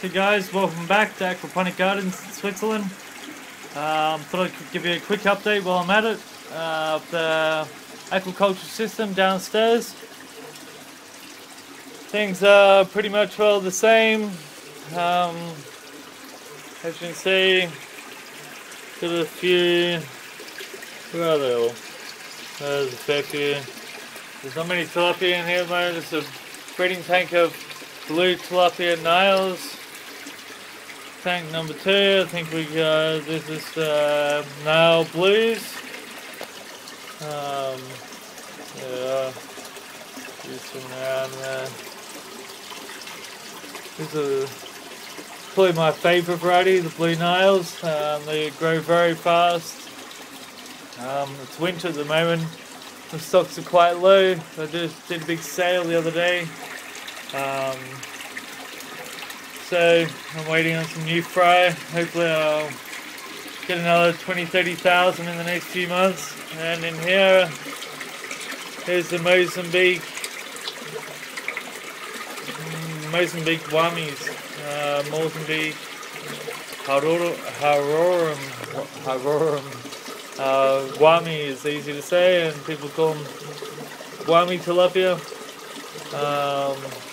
Hey guys, welcome back to Aquaponic Gardens Switzerland. Um, thought I could give you a quick update while I'm at it. Uh, of the aquaculture system downstairs. Things are pretty much well the same. Um, as you can see, got a few. Where are they all? There's a fair few. There's not many tilapia in here at the moment. There's a breeding tank of blue tilapia Niles. Tank number two, I think we got, this is uh, Nile Blues. Um, yeah, just around there. This is probably my favourite variety, the Blue Niles. Um, they grow very fast. Um, it's winter at the moment. The stocks are quite low. I just did a big sale the other day. Um, so I'm waiting on some new fry. Hopefully I'll get another 20, 30,000 in the next few months. And in here, here's the Mozambique, mm, Mozambique Wamis, uh, Mozambique Harorum, Harorum. Uh, Wami is easy to say, and people call them Wami tilapia. Um,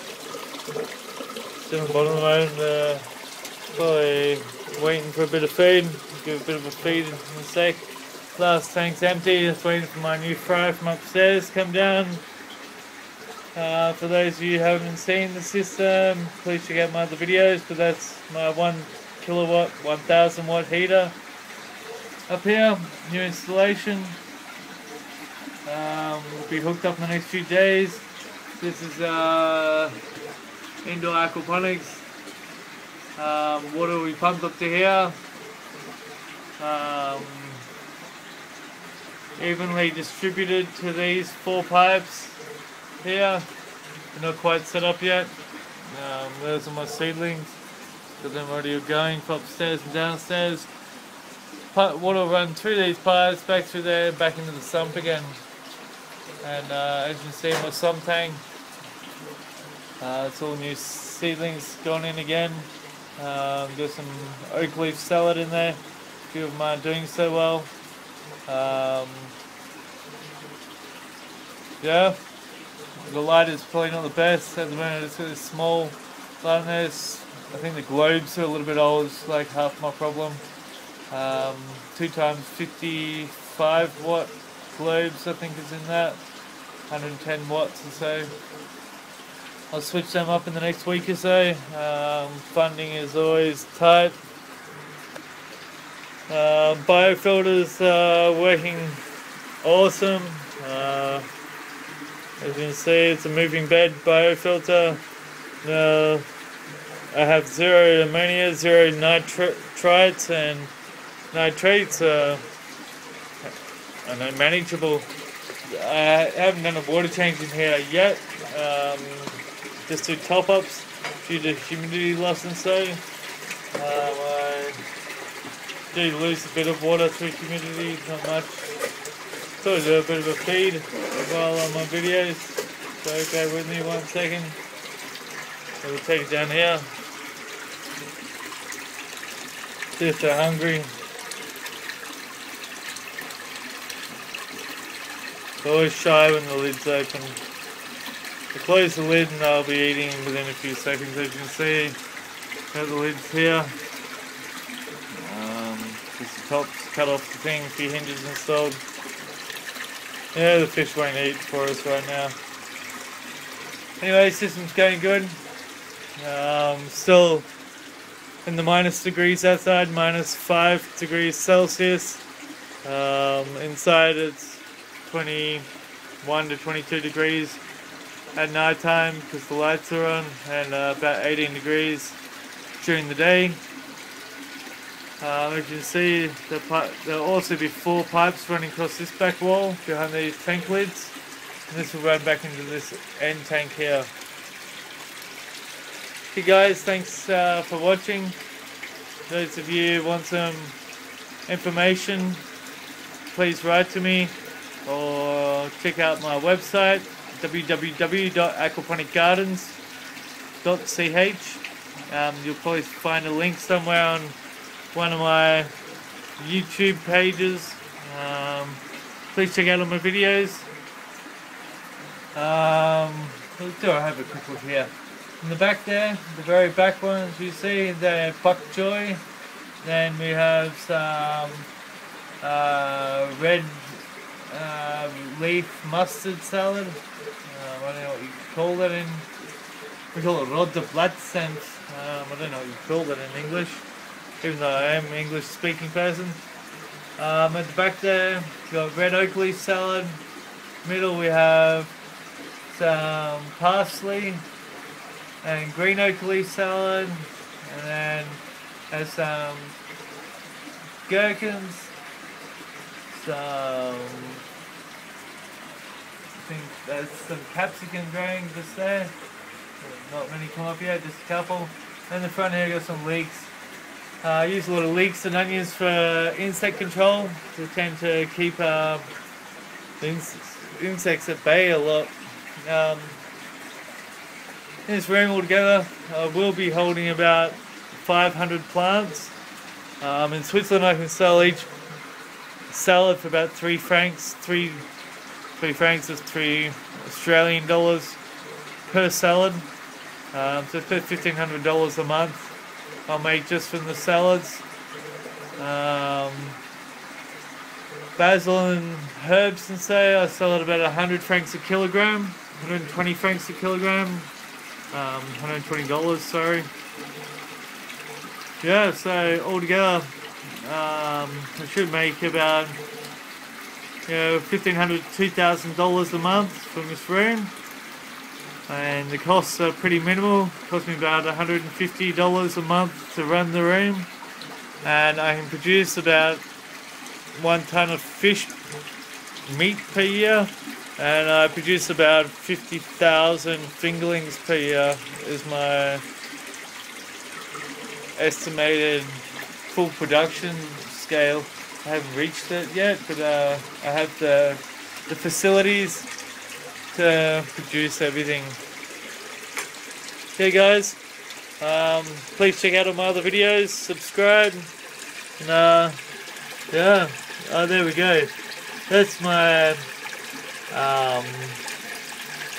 on the bottom of the uh, probably waiting for a bit of food. Give a bit of a feed in a sec. Last tank's empty, just waiting for my new fry from upstairs to come down. Uh, for those of you who haven't seen the system, please check out my other videos, but that's my 1 kilowatt, 1000 watt heater. Up here, new installation. Um, will be hooked up in the next few days. This is uh, indoor aquaponics. Um, water be pumped up to here. Um, evenly distributed to these four pipes here. They're not quite set up yet. Um, those are my seedlings. Got them already going for upstairs and downstairs. Water run through these pipes, back through there, back into the sump again. And uh, as you can see, my sump tank, uh, it's all new seedlings gone in again. Um, got some oak leaf salad in there. A few of them aren't doing so well. Um, yeah, the light is probably not the best at the moment. It's really small light in there. I think the globes are a little bit old. It's like half my problem. Um, two times 55 watt globes, I think, is in that. 110 watts or so. I'll switch them up in the next week or so. Um, funding is always tight. Uh, biofilters are working awesome. Uh, as you can see, it's a moving bed biofilter. Uh, I have zero ammonia, zero nitrites, and nitrates. Know manageable. I haven't done a water change in here yet. Um, just do top ups due to humidity loss and so. Um, I do lose a bit of water through humidity, not much. So I do a bit of a feed while on my videos. So bear with me one second. I will take it down here. See if they're hungry. Always shy when the lid's open. Close the lid and they'll be eating within a few seconds as you can see. Got the lids here. Um, just the tops cut off the thing, a few hinges installed. Yeah, the fish won't eat for us right now. Anyway, system's going good. Um, still in the minus degrees outside, minus 5 degrees Celsius. Um, inside it's 21 to 22 degrees at night time because the lights are on and uh, about 18 degrees during the day. Um, as you can see, the there'll also be four pipes running across this back wall behind these tank lids. And this will run back into this end tank here. Okay guys, thanks uh, for watching. Those of you want some information, please write to me or check out my website www.aquaponicgardens.ch Um, you'll probably find a link somewhere on one of my YouTube pages. Um, please check out all my videos. Um, do I have a look here? In the back there, the very back ones you see, the bok choy. Then we have some uh, red uh, leaf mustard salad. Um, I don't know what you call that in. We call it rode Platz, and um, I don't know what you call that in English, even though I am an English speaking person. Um, at the back there, we got red oak leaf salad. Middle we have some parsley and green oak leaf salad, and then has some gherkins, some think there's some capsicum growing just there. Not many come up yet, just a couple. And the front here got some leeks. Uh, I use a lot of leeks and onions for insect control to tend to keep uh, insects at bay a lot. Um, in this room altogether, I will be holding about 500 plants. Um, in Switzerland, I can sell each salad for about three francs. Three, three francs is three Australian dollars per salad. Um, so it's $1,500 a month I'll make just from the salads. Um, basil and herbs and say I sell at about 100 francs a kilogram, 120 francs a kilogram, um, $120, sorry. Yeah, so altogether, um, I should make about Uh, know, $1,500 $2,000 a month from this room. And the costs are pretty minimal. It costs me about $150 a month to run the room. And I can produce about one ton of fish meat per year and I produce about 50,000 fingerlings per year is my estimated full production scale. I haven't reached it yet, but uh, I have the, the facilities to produce everything. Okay guys, um, please check out all my other videos, subscribe, and uh, yeah, oh there we go. That's my um,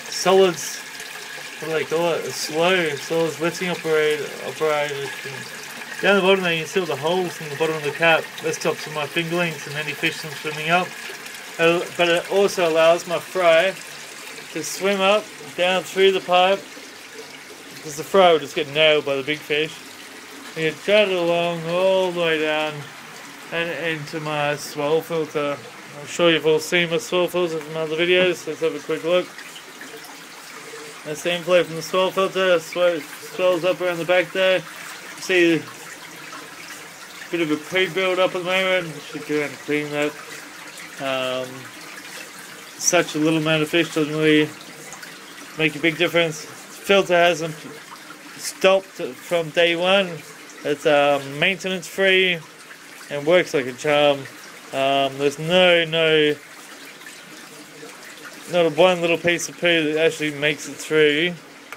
solids, what do they call it? A slow solids lifting operator. operator down the bottom there you can see all the holes in the bottom of the cap. This stops my fingerlings and any fish from swimming up. Uh, but it also allows my fry to swim up, down through the pipe, because the fry will just get nailed by the big fish. And you drag along all the way down and into my swell filter. I'm sure you've all seen my swell filter from other videos. Let's have a quick look. The same flow from the swell filter, swells up around the back there. See bit of a pre-build up at the moment. Should go and clean that. Um, such a little amount of fish doesn't really make a big difference. filter hasn't stopped from day one. It's um, maintenance free and works like a charm. Um, there's no, no, not a one little piece of poo that actually makes it through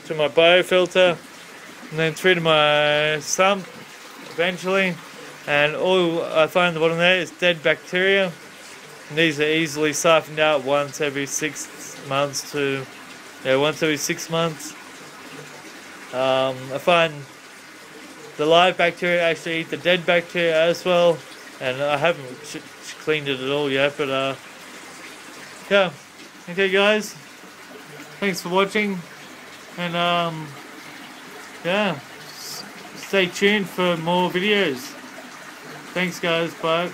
to my biofilter and then through to my sump eventually. And all I find in the bottom there is dead bacteria. And these are easily siphoned out once every six months to, yeah, once every six months. Um, I find the live bacteria actually eat the dead bacteria as well. And I haven't cleaned it at all yet but uh yeah. Okay guys. Thanks for watching. And um yeah. Stay tuned for more videos thanks guys. Bye